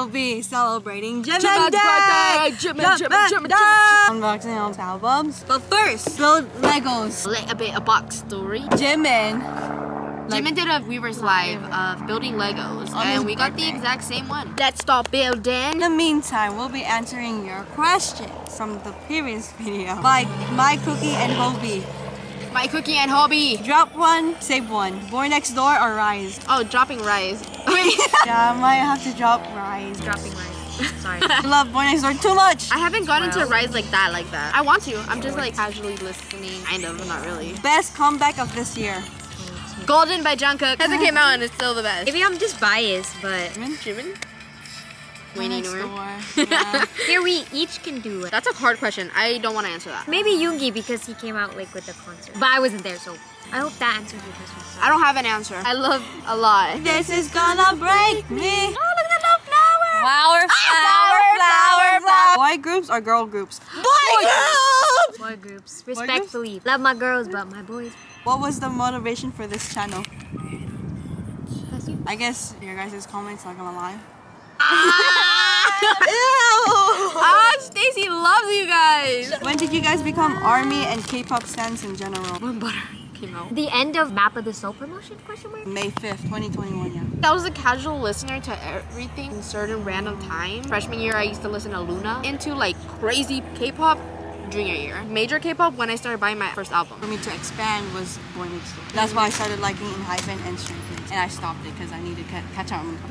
we'll be celebrating Jimin Jimin Day! birthday! Jimin, Jimin, Jimin, Day! Unboxing all the albums. But first, build Legos. A little bit a box story. Jimin. Like- Jimin did a Weverse Live of building Legos, and we got the exact same one. Let's start building. In the meantime, we'll be answering your questions from the previous video. Like My Cookie and Hobie. My cookie and hobby. Drop one, save one. Boy Next Door or RIIZE? Oh, dropping RIIZE. yeah, I might have to drop RIIZE. Dropping RIIZE. Sorry. I love Boy Next Door too much. I haven't gotten into Well. RIIZE like that, like that. I want to. I'm just like casually listening, kind of, but not really. Best comeback of this year. Golden by Jungkook. Hasn't came out and it's still the best. Maybe I'm just biased, but Jimin? Boy Wayne Next Inouye. Yeah. here we each can do it. That's a hard question. I don't want to answer that. Maybe Yoongi because he came out like with the concert. But I wasn't there, so I hope that answers your question. I don't have an answer. I love a lot. this is gonna break me. Oh, look at that ah, flower. Flower, Flower, flower, flower. Boy groups or girl groups? Boy groups! Boy groups. groups? Respectfully. Love my girls, but my boys. What was the motivation for this channel? I guess your guys' comments, not gonna lie. Ah, Stacy loves you guys. When did you guys become ARMY and K-pop stans in general? When butter came out. The end of Map of the Soul promotion? Question mark. May 5th, 2021, yeah. I was a casual listener to everything in certain random time. Freshman year, I used to listen to LOONA. Into like crazy K-pop. Junior year, major K-pop when I started buying my first album. For me to expand was Boy Next Door. That's why I started liking Enhypen and Stray Kids. And I stopped it because I needed to catch up.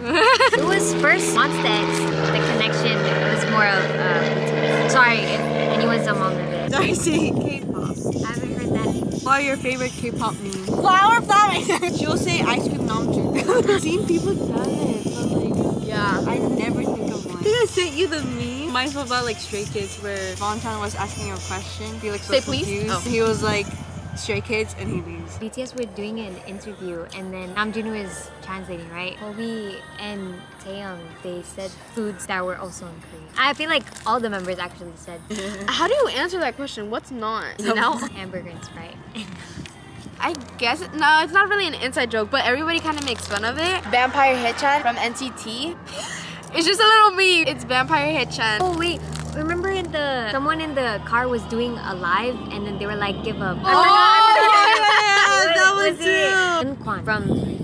It was first Monsta X. The connection was more of uh, Sorry if anyone's among the Sorry, say K-pop. I haven't heard that name. What are your favorite K-pop memes? Flower, flower. She'll say ice cream namjoon. I've seen people tell it, but like, Yeah. I never think of one. I sent you the meme. Mine's about like Stray Kids where Valentine was asking a question. Felix was Say please? confused. Oh. He was like, Stray Kids, and he leaves. BTS were doing an interview and then Namjoon was translating, right? Hobie and Taeyong, they said foods that were also in Korean. I feel like all the members actually said How do you answer that question? What's not? You know? hamburger and Sprite. I guess no, it's not really an inside joke, but everybody kind of makes fun of it. Vampire Haechan from NCT. It's just a little meme. It's Vampire Haechan. oh wait, remember in the someone in the car was doing a live and then they were like give up. I Oh, forgot, I forgot. Oh, yeah, that What one was it?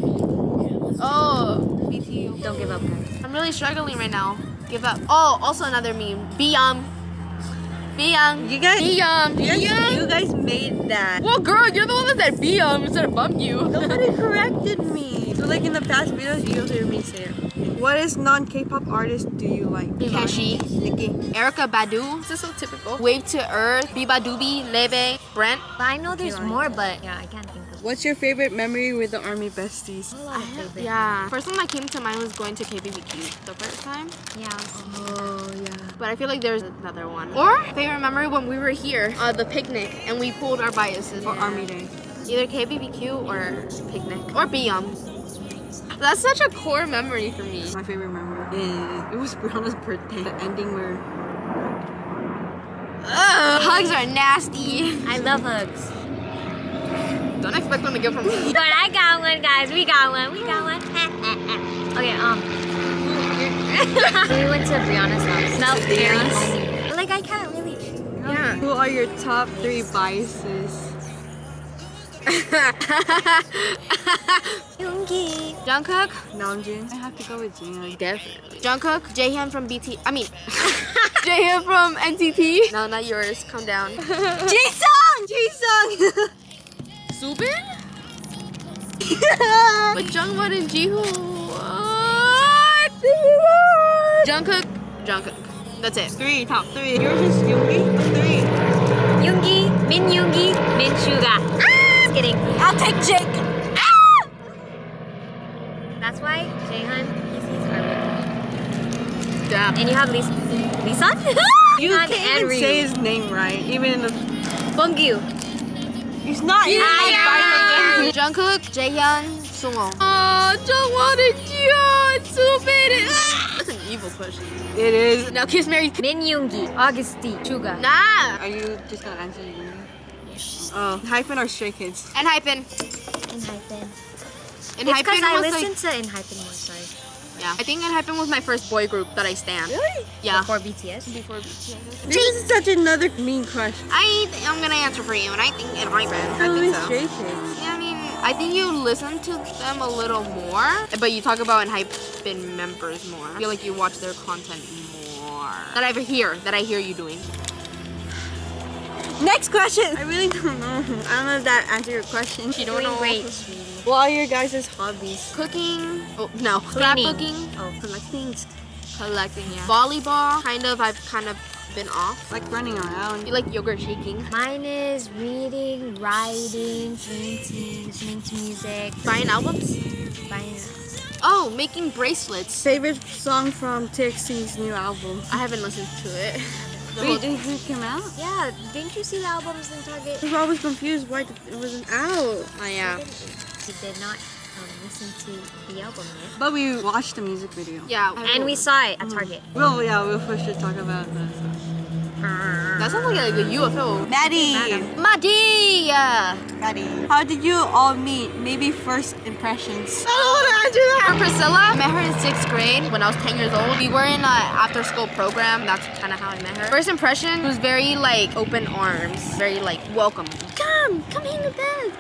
From Oh, BTU. Don't give up, guys. I'm really struggling right now. Give up. Oh, also another meme. Be young. Be young. You guys, Be young. Be you young. you guys made that. Well, girl, you're the one that said be young instead of bump you. Nobody corrected me. So like in the past videos, you'll hear me say it. What is non-K-pop artist do you like? Keshi. Nikki. Erykah Badu. This is so typical. Wave to Earth. beabadoobee. Lebe. Brent. But I know there's Keelan. more, but yeah, I can't think of. What's your favorite memory with the army besties? A lot of favorite. Yeah. First one that came to mind was going to KBBQ the first time. Yeah. Was- Oh yeah. But I feel like there's another one. Or favorite memory when we were here, uh, the picnic, and we pulled our biases. For army day. Either KBBQ or picnic. Or Beyond. That's such a core memory for me. My favorite memory is it was Brianna's birthday. The ending where Ugh, hugs are nasty. I love hugs. Don't expect them to get from me. But I got one, guys. We got one. We got one. okay, um. so we went to Brianna's house. Smelled very homey. Like I can't really. Yeah. who are your top three biases? Yoongi. Jungkook? Namjoon. I have to go with Jin. Definitely. Jungkook, Jaehyun from BT. I mean, Jaehyun from NCT. No, not yours. Calm down. Jisung! Jisung! Soobin? But Jungwon and Jihoon. What? Jungkook, Jungkook. That's it. three, top three. Yours is Yoongi? Three. Yoongi, Min Yoongi, Min Suga. Ah! Just kidding. I'll take Jake. That's why Jaehyun, Yeezy's are with Damn. And you have Lis Lisan? You can't even Ryu. say his name right. Even in the... Beomgyu. He's not even Yeah. like Jungkook, Jaehyun, Sungwon. Oh, Jungwon and Jihoon. Soobin. Ah! That's an evil question. It is. Now kiss Mary. Min Yoongi, Agust D, Suga. Nah. Are you just gonna answer Yoongi? Oh, hyphen or Stray Kids? Enhypen. In Hypen. And It's because I was listen like. to Enhypen more, sorry. Yeah. I think Enhypen was my first boy group that I stand. Really? Yeah. Before BTS. Before BTS. This is such another mean question. I I'm gonna answer for you, and I think Enhypen. I Probably think so. Stray Kids. Yeah, I mean, I think you listen to them a little more, but you talk about Enhypen members more. I feel like you watch their content more. That I hear, that I hear you doing. Next question. I really don't know. I don't know if that answered your question. You don't know. Great. What are your guys' hobbies? Cooking. Oh no, Cleaning. scrapbooking. Oh, collecting. Collecting, yeah. Volleyball. Kind of. I've kind of been off. Like running around. You like yogurt shaking. Mine is reading, writing, painting, listening to music, Buying albums. buying. Oh, making bracelets. Favorite song from TXT's new album? I haven't listened to it. The Wait, did it come out? Yeah, didn't you see the albums in Target? I was always confused why it wasn't out. oh yeah. We did not um, listen to the album yet. But we watched the music video. Yeah. And we saw it at Target. Well, yeah, we'll for sure talk about that. That sounds like a, like a UFO. Maddie! Maddie! Yeah. Maddie. How did you all meet? Maybe first impressions. Oh, I don't want to answer that. For Priscilla, I met her in sixth grade when I was 10 years old. We were in an after school program. That's kind of how I met her. First impression was very like open arms, very like welcome. Come, come hang with us.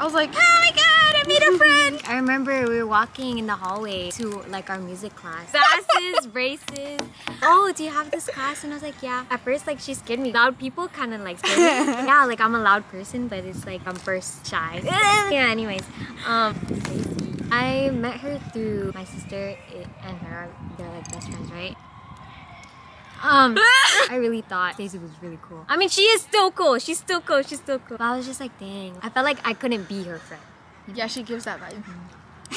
I was like, oh my god, I made a friend. I remember we were walking in the hallway to like our music class. Glasses, braces. Oh, do you have this class? And I was like, yeah. At first, like she scared me. Loud people kind of like scared me. yeah, like I'm a loud person, but it's like I'm first shy. yeah. Anyways, um, I met her through my sister and her. They're like best friends, right? Um, I really thought Stacey was really cool. I mean, she is still cool. She's still cool. She's still cool. But I was just like, dang. I felt like I couldn't be her friend. Yeah, she gives that vibe.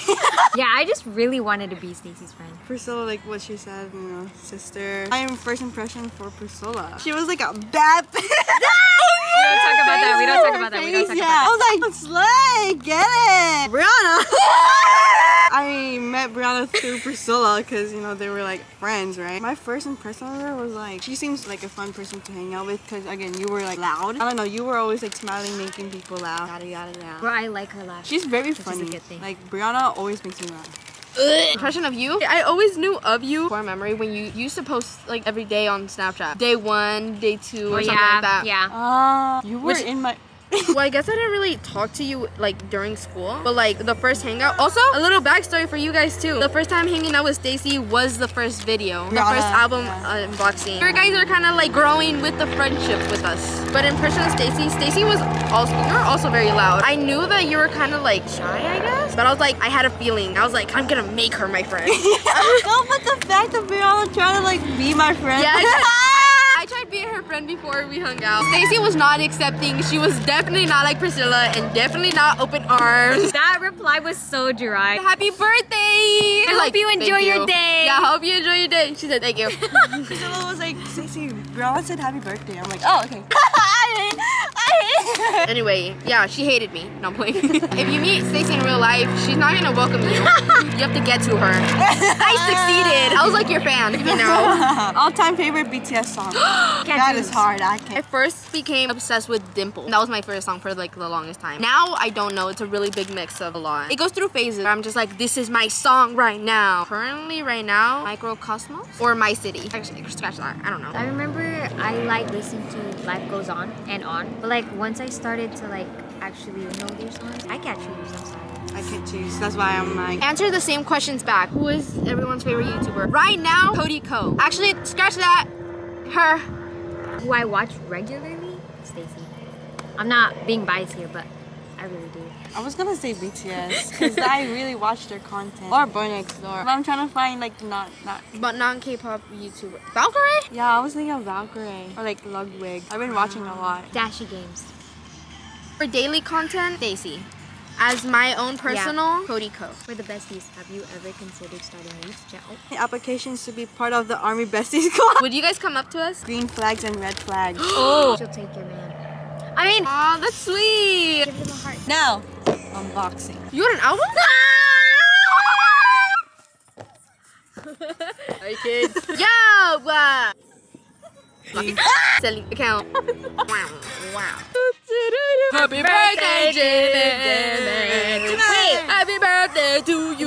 Yeah, I just really wanted to be Stacey's friend. Priscilla, like what she said, you know, sister. I am first impression for Priscilla. She was like a bad bitch. We don't talk about that. We don't talk about that. We don't talk about I was like, slay, get it. Brianna. I met Brianna through Priscilla because, you know, they were like friends, right? My first impression of her was like, she seems like a fun person to hang out with because, again, you were like loud. I don't know, you were always like smiling, making people laugh, yada, yada, yada. Bro, I like her laugh. She's very Which is a funny. good thing. Like, Brianna always makes me laugh. Impression of you? I always knew of you. Core memory when you used to post like every day on Snapchat. Day one, day two, or Oh, something yeah, like that. yeah. Ah, you were Which- in my. Well, I guess I didn't really talk to you like during school, but like the first hangout. Also, a little backstory for you guys too. The first time hanging out with Stacy was the first video, the first album yeah. unboxing. You guys are kind of like growing with the friendship with us. But impression of Stacy, Stacy was also you were also very loud. I knew that you were kind of like shy, I guess, but I was like I had a feeling. I was like I'm gonna make her my friend. no, but the fact that Brianna trying to like be my friend. Yeah, being her friend before we hung out. Stacy was not accepting. She was definitely not like Priscilla and definitely not open arms. That reply was so dry. Happy birthday! I hope you enjoy your day. Yeah, I hope you enjoy your day. She said thank you. Priscilla was like, Stacey, Brianna said happy birthday. I'm like, oh, okay. I hate, I hate. anyway, yeah, she hated me. No I'm playing. if you meet Stacy in real life, she's not gonna welcome you. you have to get to her. I succeeded. I was like your fan, you know. All time favorite BTS song. Can't that choose. is hard. I I can't. I first became obsessed with Dimple. That was my first song for like the longest time. Now I don't know. It's a really big mix of a lot. It goes through phases. I'm just like, this is my song right now. Currently, right now, Mikrokosmos or Ma City. Actually, scratch that. I don't know. I remember I like listened to Life Goes On and On, but like once I started to like actually know their songs, I can't choose. I'm sorry. I can't choose. That's why I'm like. Answer the same questions back. Who is everyone's favorite YouTuber? Right now, CodyKo. Actually, scratch that. Her. Who I watch regularly, Stacey. I'm not being biased here, but I really do. I was gonna say BTS because I really watch their content or Boy Next Door. But I'm trying to find like not not. But non-K-pop YouTuber. Valkyrae? Yeah, I was thinking of Valkyrae or like Ludwig. I've been watching a lot. Ah, Dashy Games. For daily content, Stacy. As my own personal, CodyKo. For the besties, have you ever considered starting a youth channel? Applications to be part of the Army Besties Squad. Would you guys come up to us? Green flags and red flags. Oh, she'll take your man. I mean, Aw, that's sweet. give them a heart. now, unboxing. You got an album? Hi kids. Yo! Uh, selling account. wow. Wow. Happy birthday, Jimmy. Wait. Happy birthday to you.